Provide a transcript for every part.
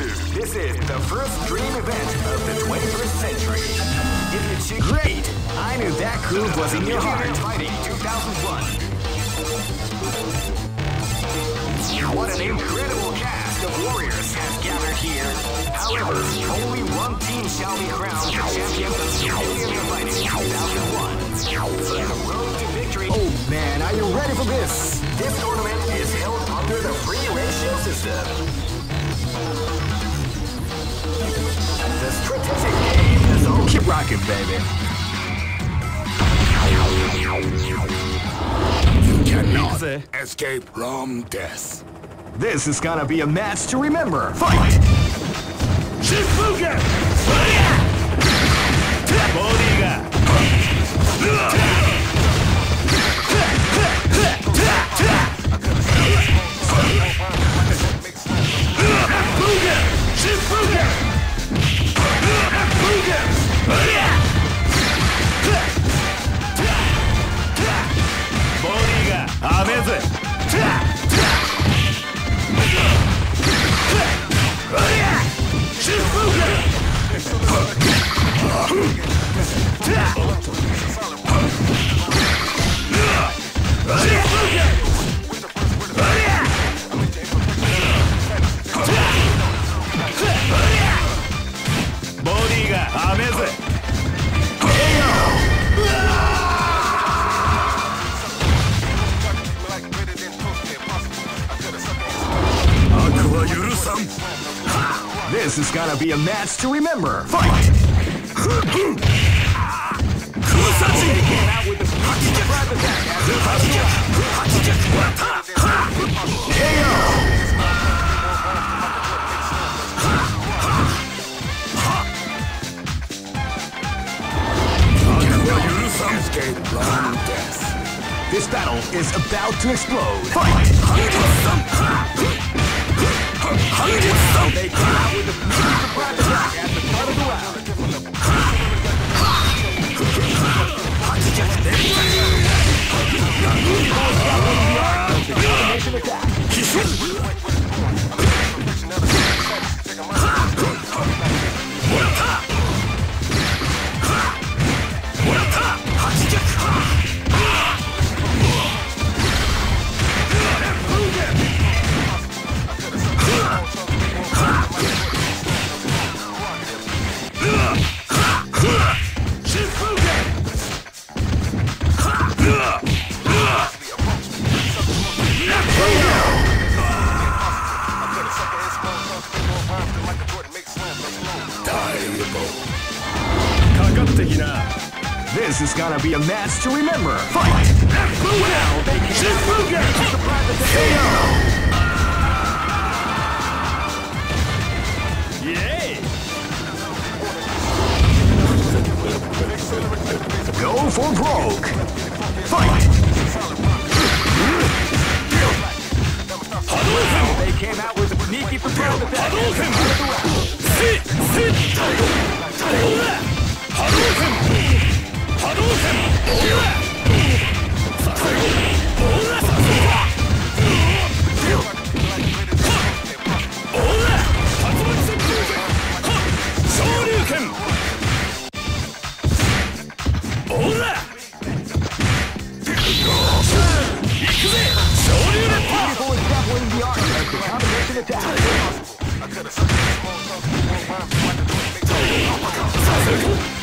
is this is the first dream event of the 21st century. Great, I knew that groove was in your heart. Fighting 2001. What an incredible cast of warriors has gathered here. However, only one team shall be crowned the champion of Millionaire Fighting 2001. The road to victory. Oh man, are you ready for this? This tournament is held under the free ratio system. Keep rocking, baby. You cannot escape from death. This is gonna be a match to remember. Fight! Shifuga! Body アメズトゥラトゥラトゥラおりゃシュフーガートゥラトゥラおりゃ This is gonna be a match to remember. Fight! From. This battle is about to explode. Fight! Attack to remember. Fight! Try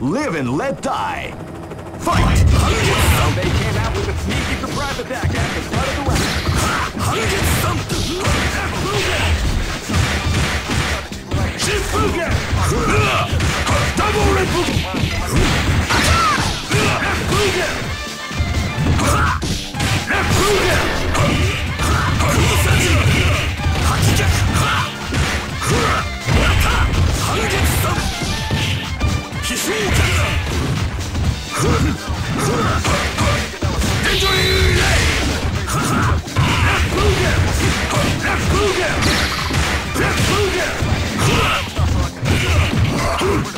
Live and let die. Fight! They came out with a sneaky surprise attack at the start of the round. Double Let's move it!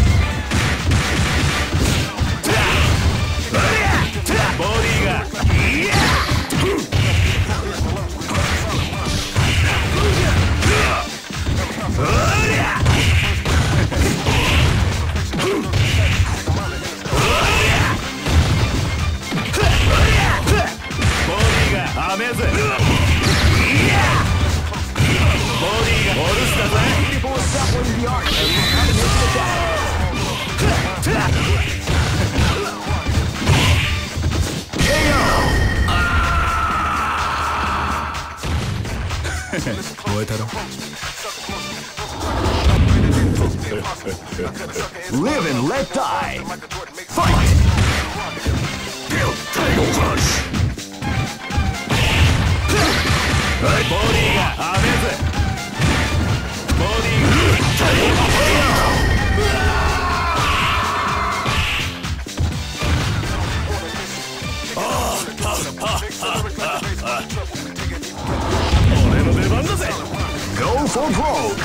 燃えたろ。Live and let die. Fight! Guilt Tangle Punch! Body Body Oh! Ha ha ha ha! Go for broke!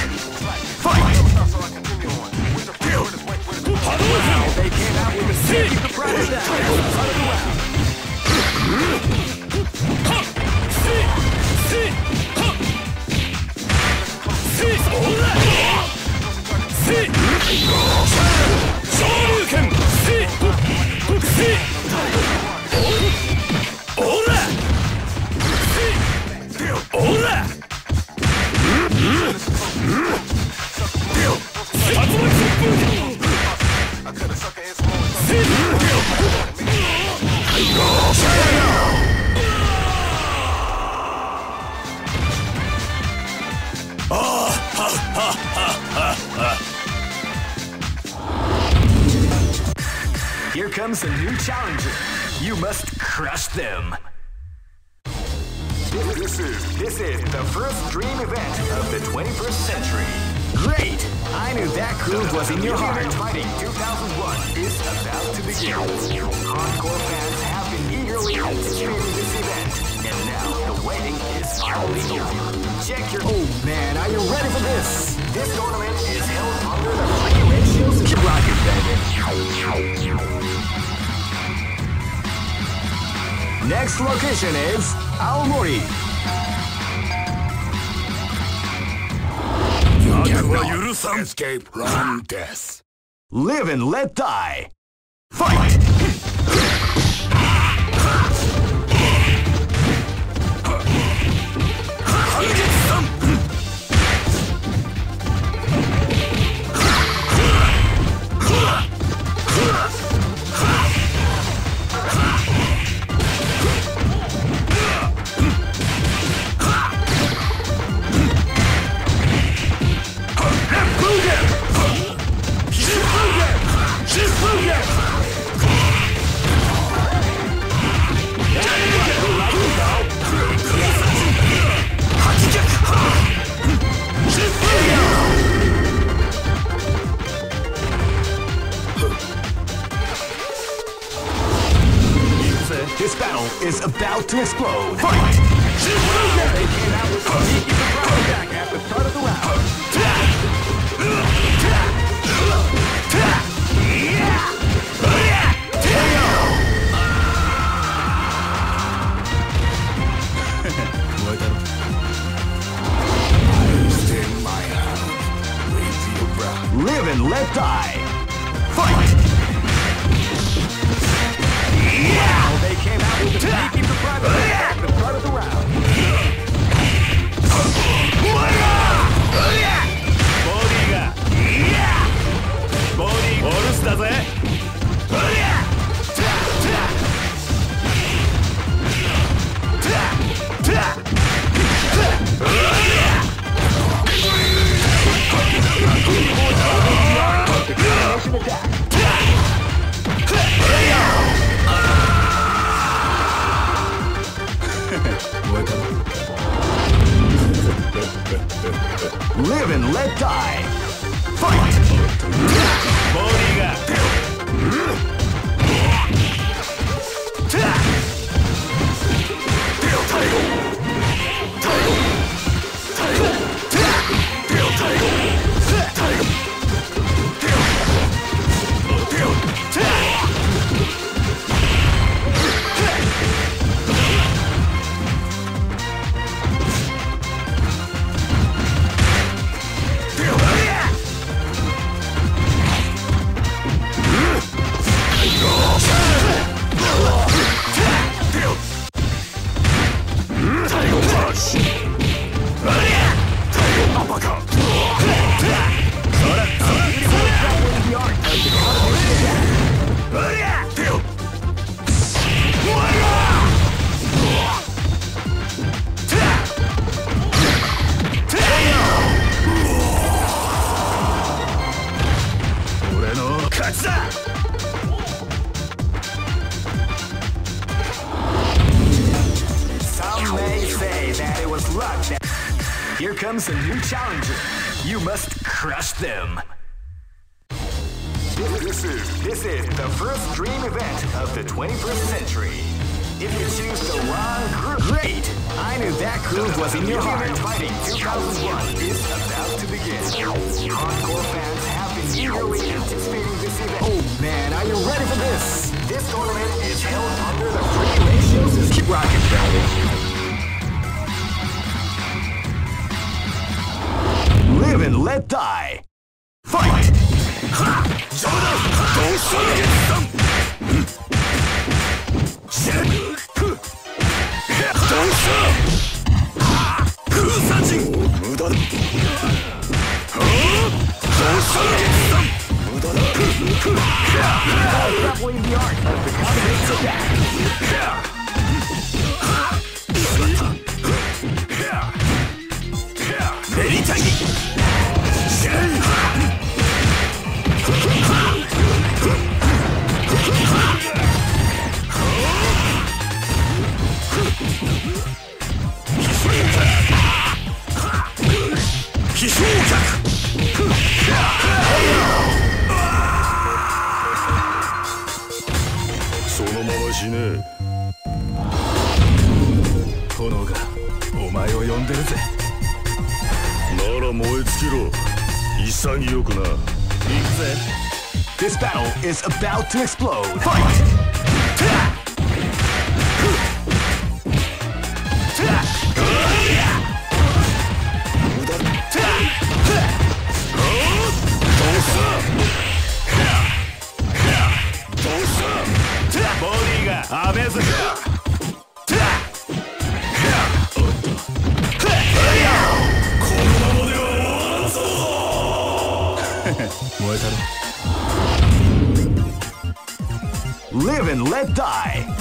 Fight! 最高! Death. Live and let die. Fight! to explode. This battle is about to explode Fight! Amazing! Live and Let Die.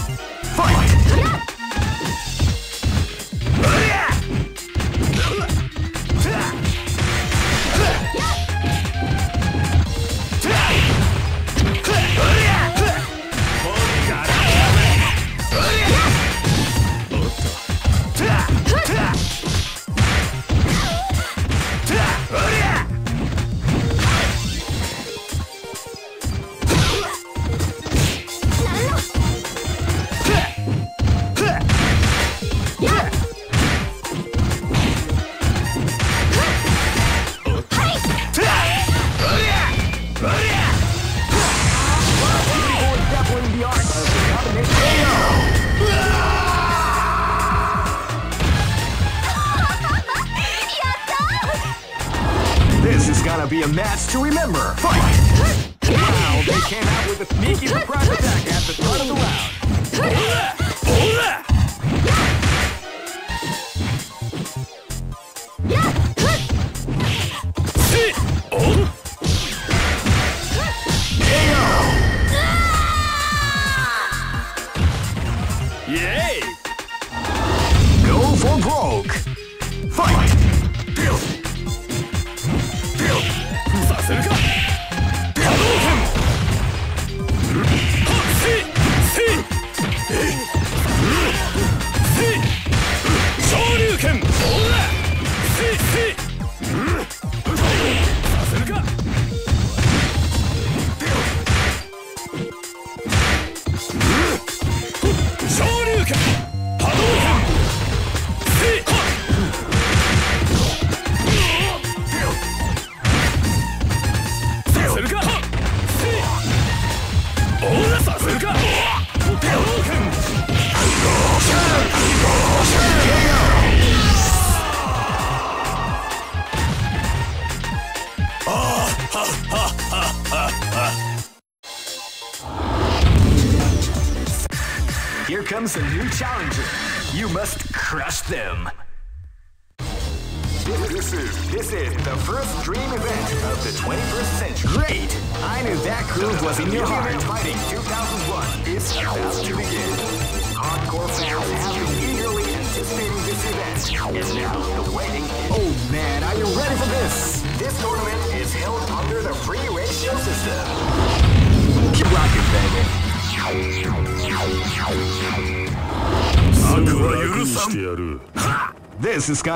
するか。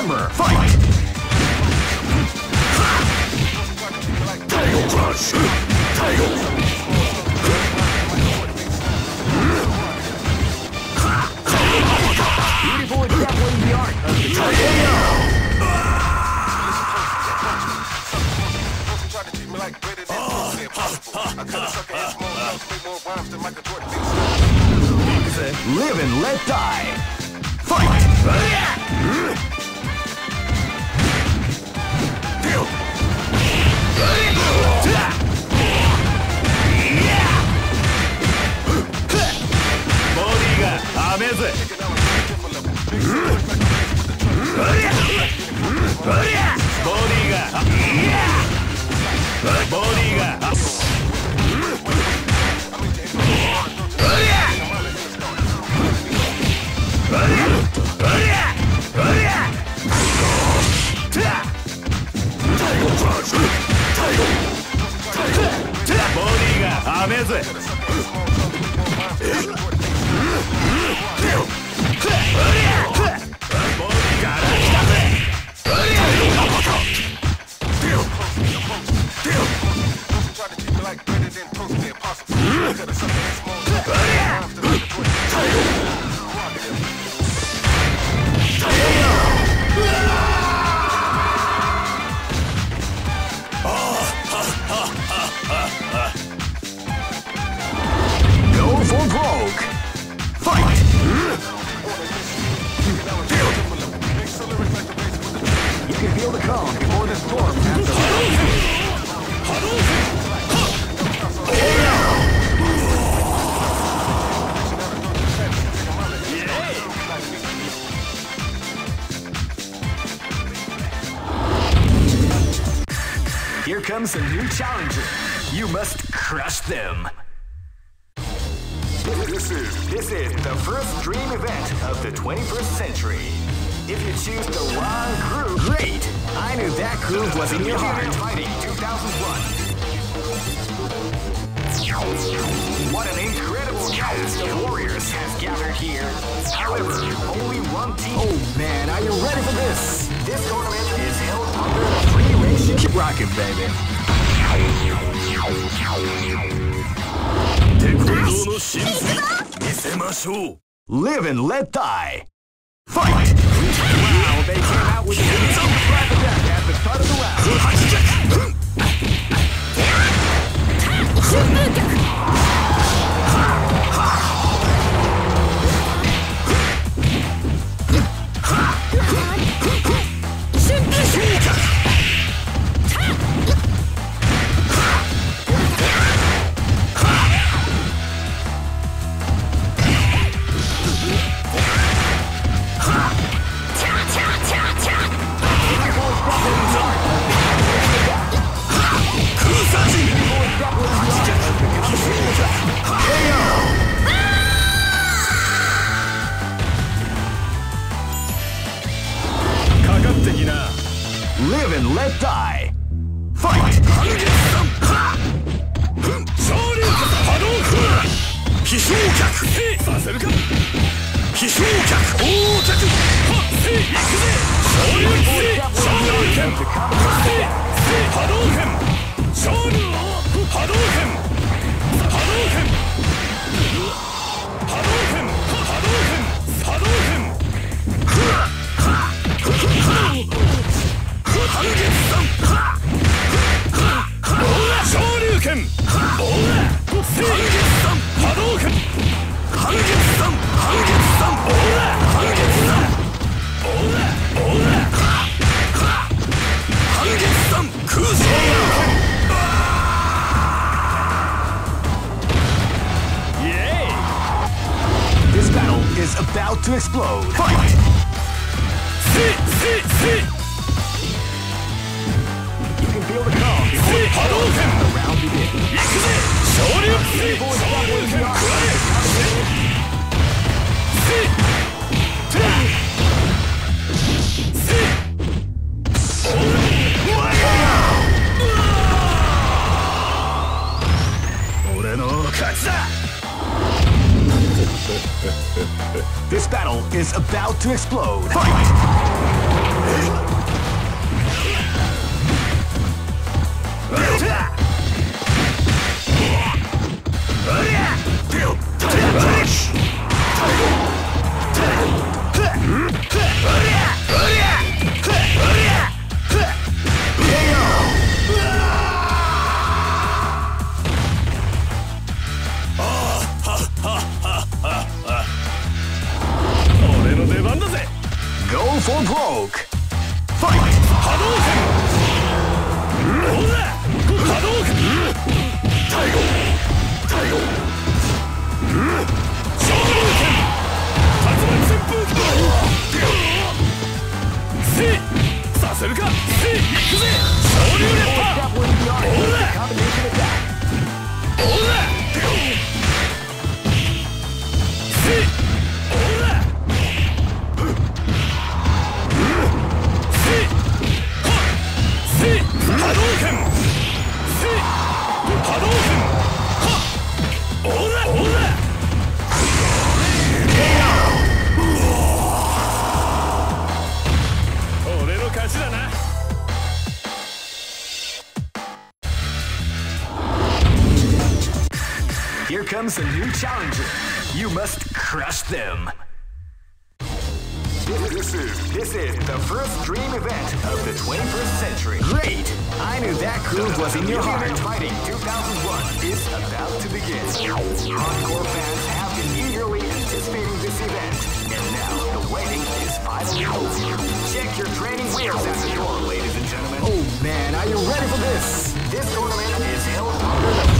Remember. Amazing! Deal. I'm trying to treat you like better than Punk the Impossible. Mm -hmm. Comes a new challenger. You must crush them. This is this is the first dream event of the 21st century. If you choose the wrong group, Great! I knew that groove was in your heart. Fighting 2001. What an incredible cast of warriors has gathered here. However, only one team. Oh man, are you ready for this? This tournament Keep rocking, baby. Live and let die. Fight! Wow, they came out with a at the start of the round. Let die. Fight! 飛翔脚させるか飛翔脚大脚はっせい行くぜ昇竜せ昇竜拳せせ波動拳昇竜波動拳波動拳 about to explode. Fight! Sit, sit, sit. You can feel the calm the round begins. Comes a new challenger. You must crush them. This is this is the first dream event of the 21st century. Great! I knew that groove was in your heart. Fighting 2001 is about to begin. Hardcore fans have been eagerly anticipating this event, and now the waiting is finally over. Check your training wheels at the door, ladies and gentlemen. Oh man, are you ready for this? This tournament is held under the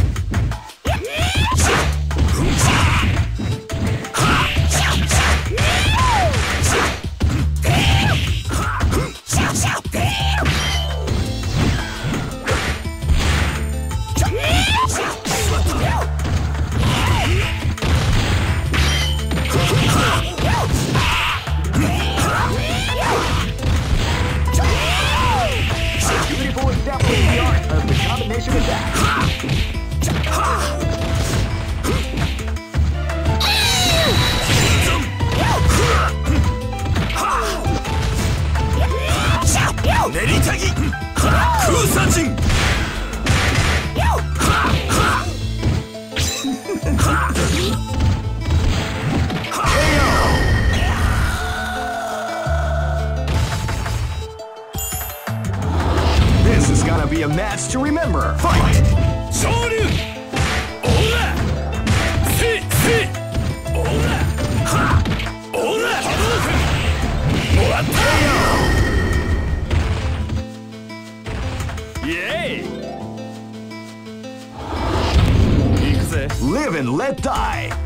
練りたぎ空差陣 This is gonna be a match to remember. Fight! 昇竜 Live and let die.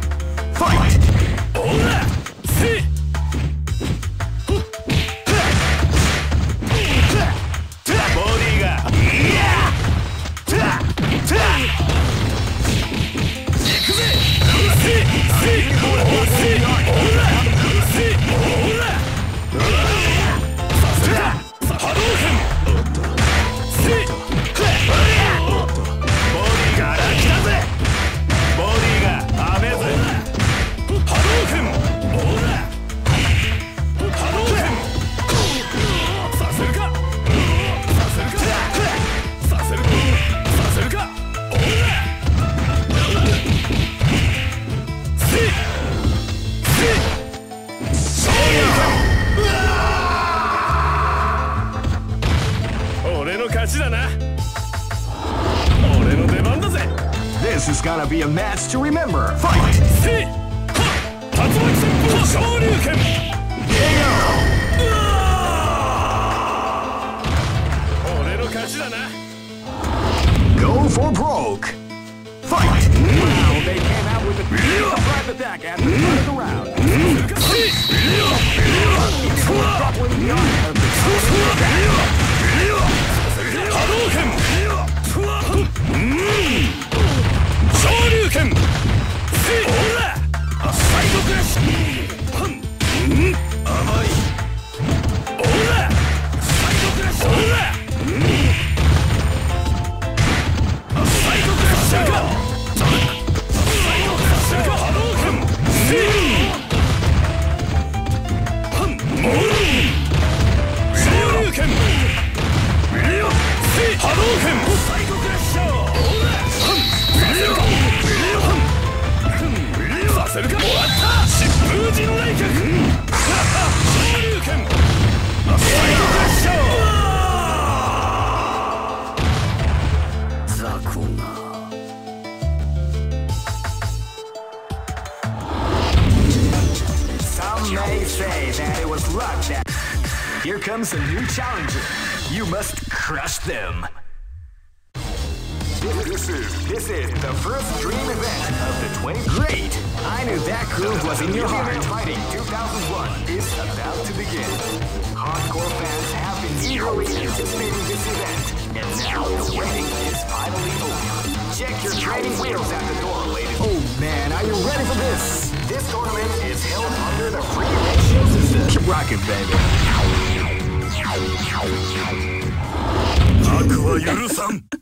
This is this is the first dream event of the 20. Great! I knew that groove was in your heart. Fighting 2001 is about to begin. Hardcore fans have been eagerly anticipating this event, and now the waiting is finally over. Check your training wheels at the door, ladies. Oh man, are you ready for this? This tournament is held under the free ratio system. Keep rocking, baby. Aqua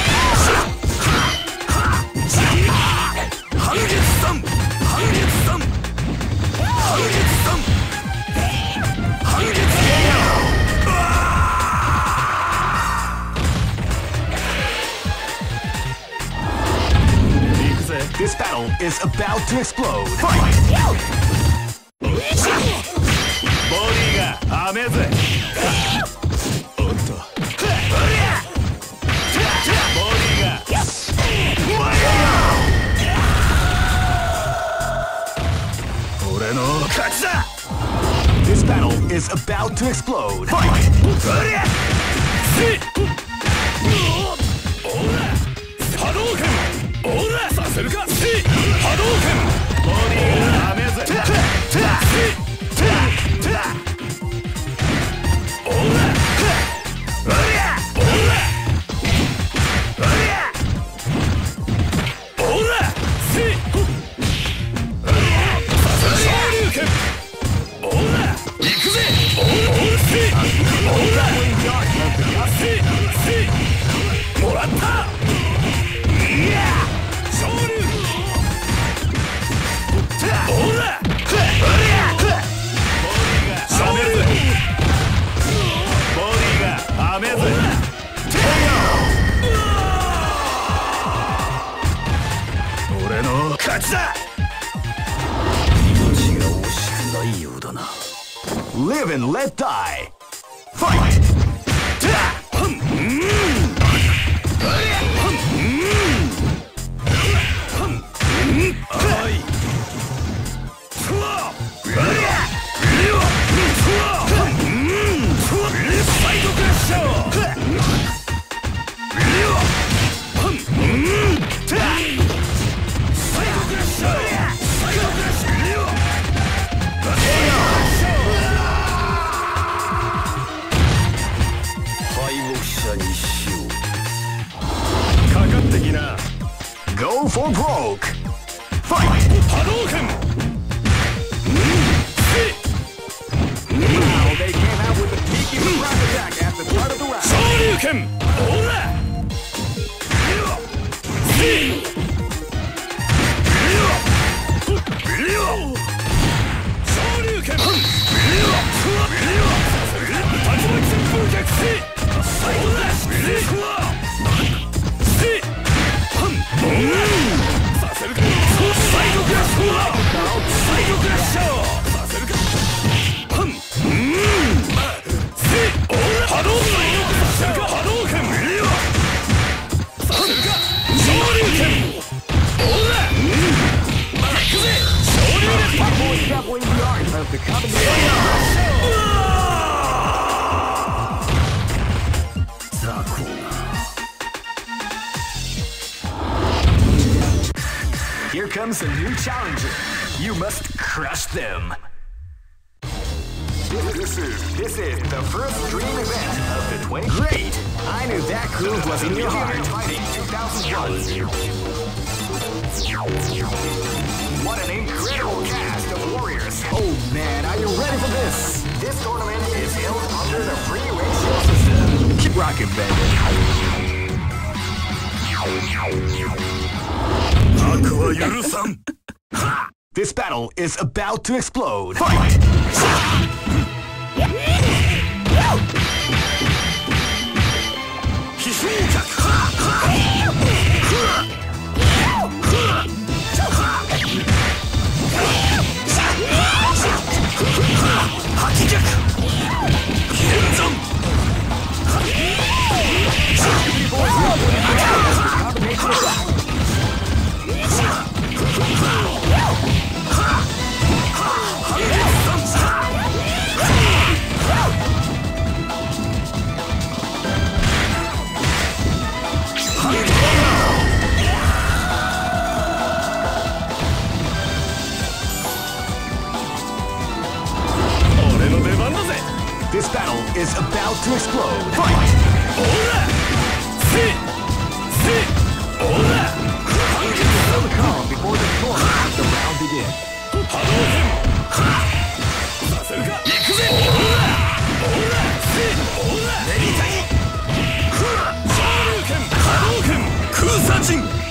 This battle is about to explode. Fight! Boriga, ga ameze. Otto. Body ga. Ore no katsu da. This battle is about to explode. Fight! するか。波動拳。ボディーがダメ This battle is about to explode. Fight! Feel the calm before the storm the round begins. Many times! 空三陣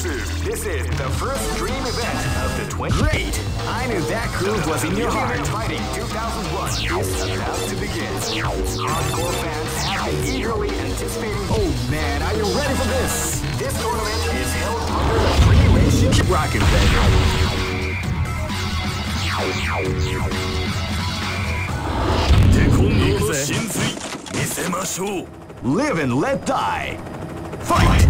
This is this is the first dream event of the 20. Great! I knew that crew was in your heart. Fighting 2001 is about to begin. Hardcore fans have been eagerly anticipating. Oh man, are you ready for this? This tournament is held under the free ratio. Keep rocking, baby. Live and let die. Fight.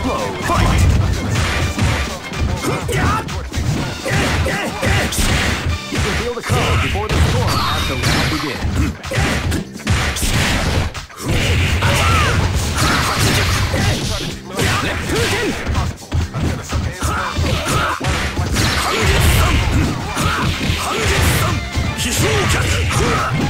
explode. Fight! You can feel the calm before the storm as the round begins. This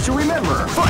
to remember. Fight!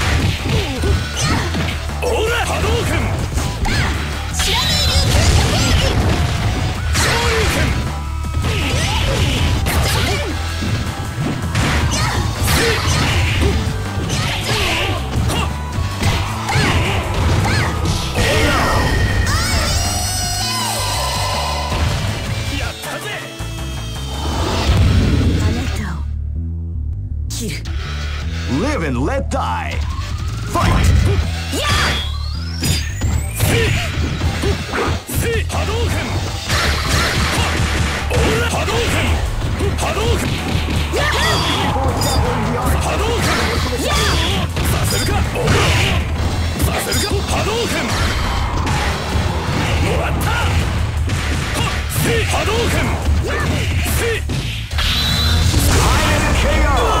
Live and let die. Fight! せ波動拳オーラ波動拳波動拳波動拳させるかオーラさせるか波動拳もらったはっせ波動拳せ KO!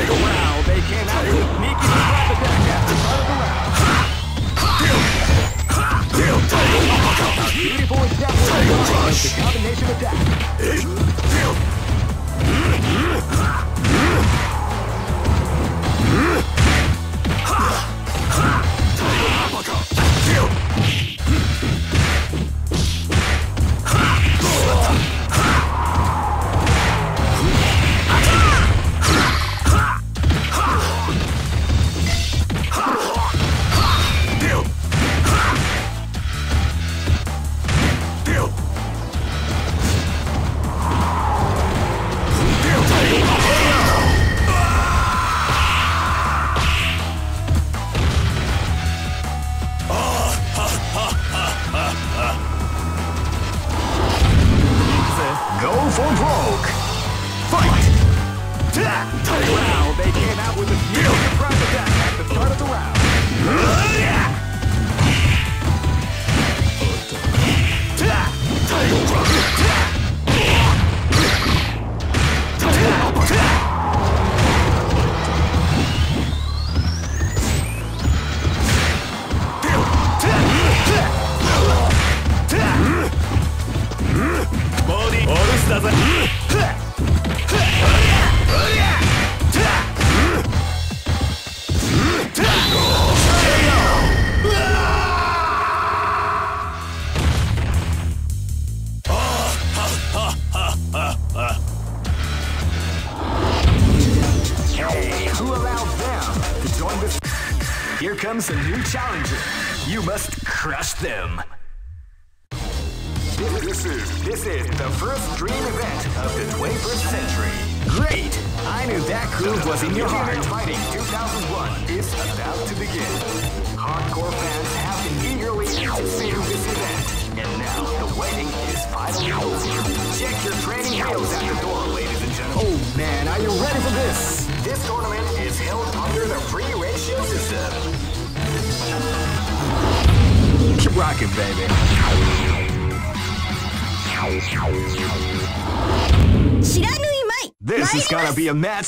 round. They came out with sneaky attack the start of the round. Beautiful attack the combination attack.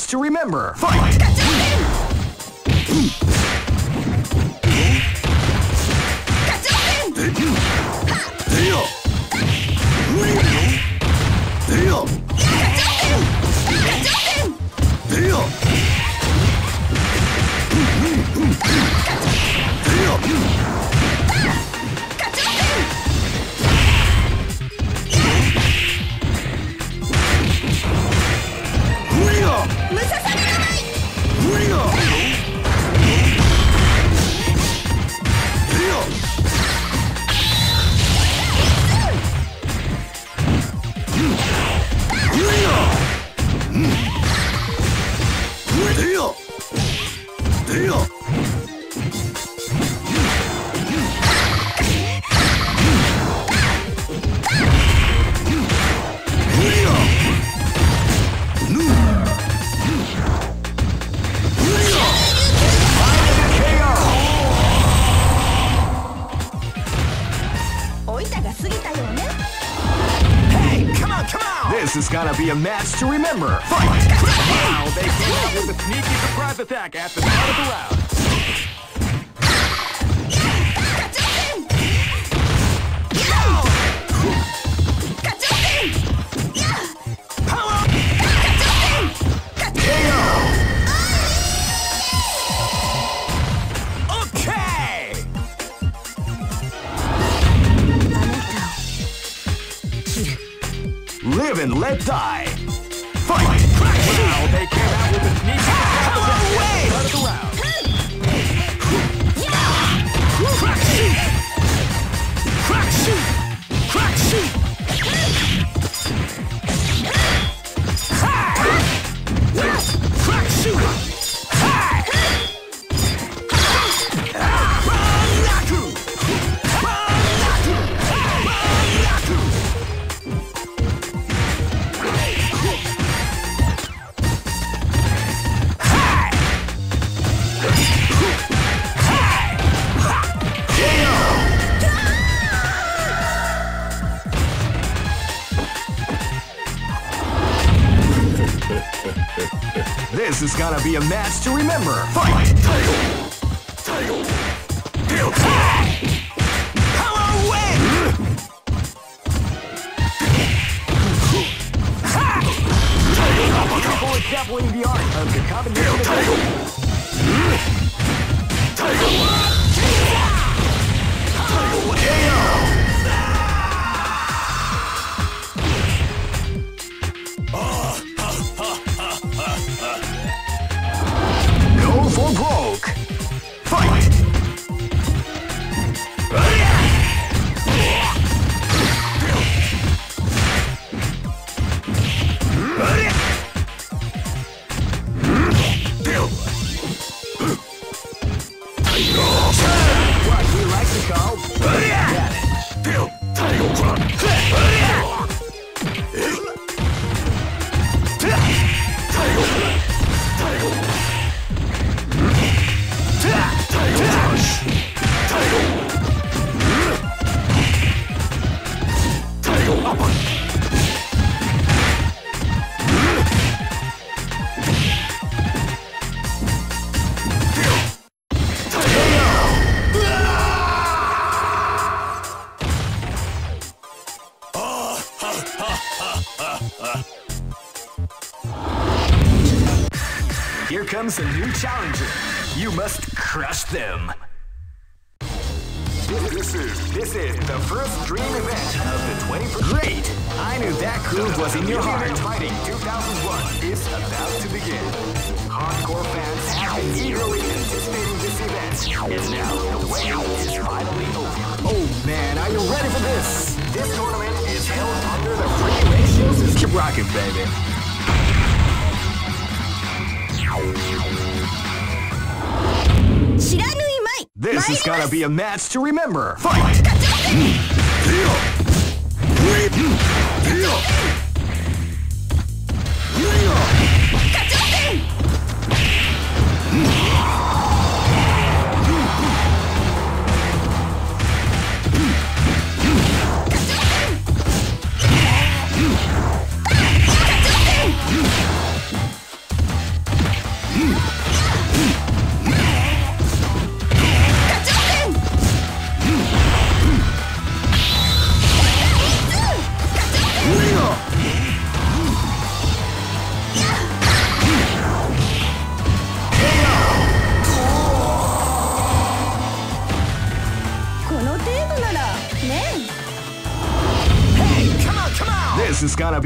to remember. Fight! Matt This is gonna be a match to remember. Fight! Title! Title! The art of the combination. Tiger! Tiger! challenger. You must crush them. This is, this is the first dream event of the 21st. Great! I knew that groove was in your heart. Fighting 2001 is about to begin. Hardcore fans have been eagerly anticipating this event, and now the wait is finally over. Oh man, are you ready for this? This tournament is held under the free. Keep rocking, baby. This has gotta be a match to remember. Fight! Fight.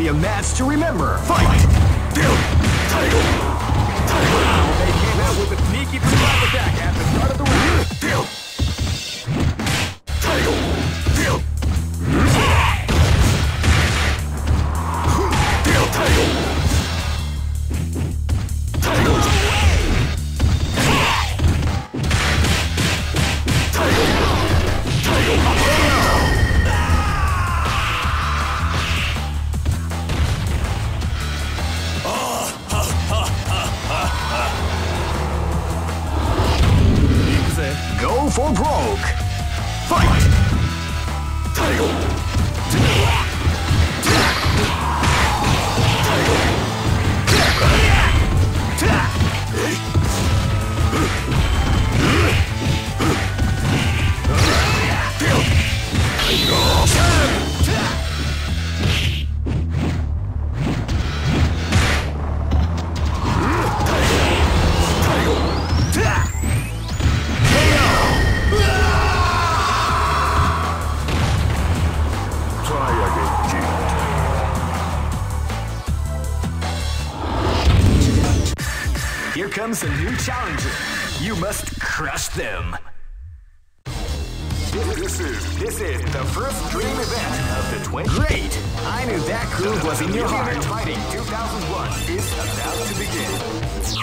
Be a match to remember. Fight! They came out with a sneaky attack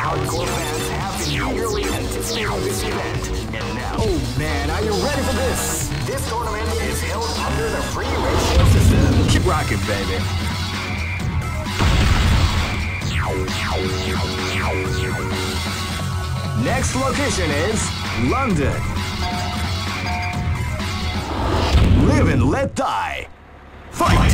Hardcore fans have been eagerly anticipating this event, and now Oh man, are you ready for this? this tournament is held under the free ratio system. Keep rocking, baby. Next location is London. Live and let die. Fight!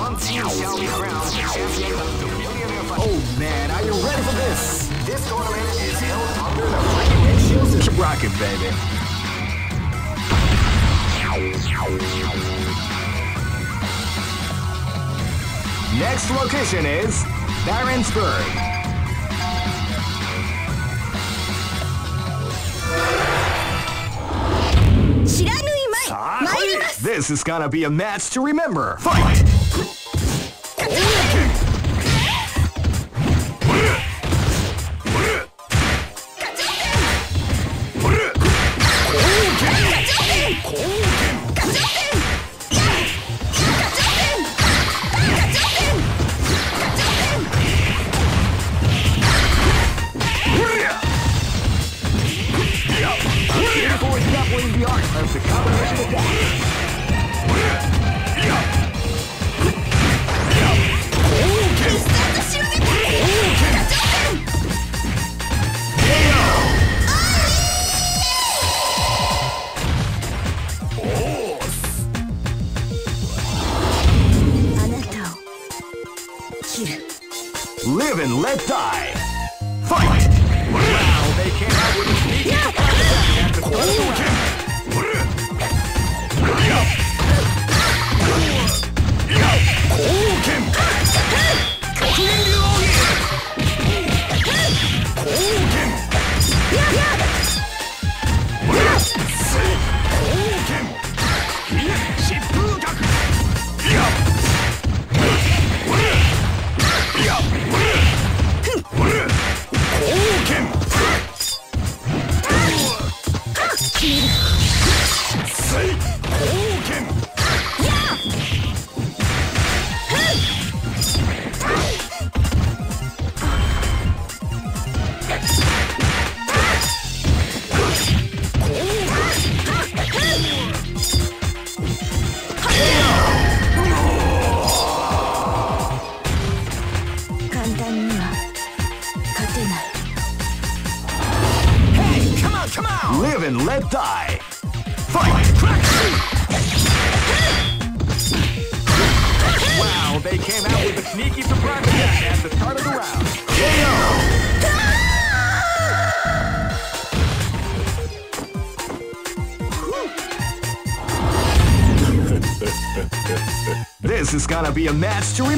Shall be crowned champion of the Millionaire Fight. Oh man, are you ready for this? This tournament is held under the Fighting Shields of Rocket, baby. Next location is Barentsburg. Ah, this is gonna be a match to remember. Fight! Be a match to